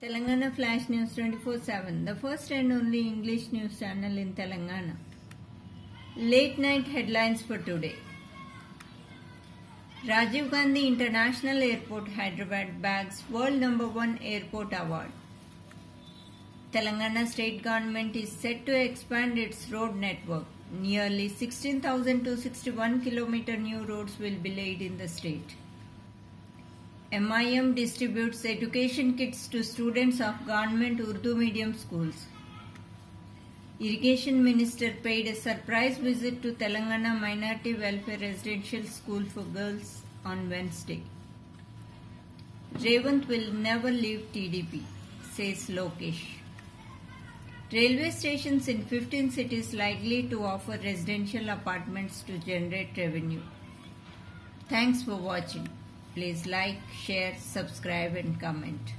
Telangana Flash News 24 7, the first and only English news channel in Telangana. Late night headlines for today. Rajiv Gandhi International Airport Hyderabad bags World Number 1 Airport Award. Telangana state government is set to expand its road network. Nearly 16,261 km new roads will be laid in the state. MIM distributes education kits to students of government Urdu medium schools. Irrigation Minister paid a surprise visit to Telangana Minority Welfare Residential School for Girls on Wednesday. Revanth will never leave TDP, says Lokesh. Railway stations in 15 cities likely to offer residential apartments to generate revenue. Thanks for watching. Please like, share, subscribe and comment.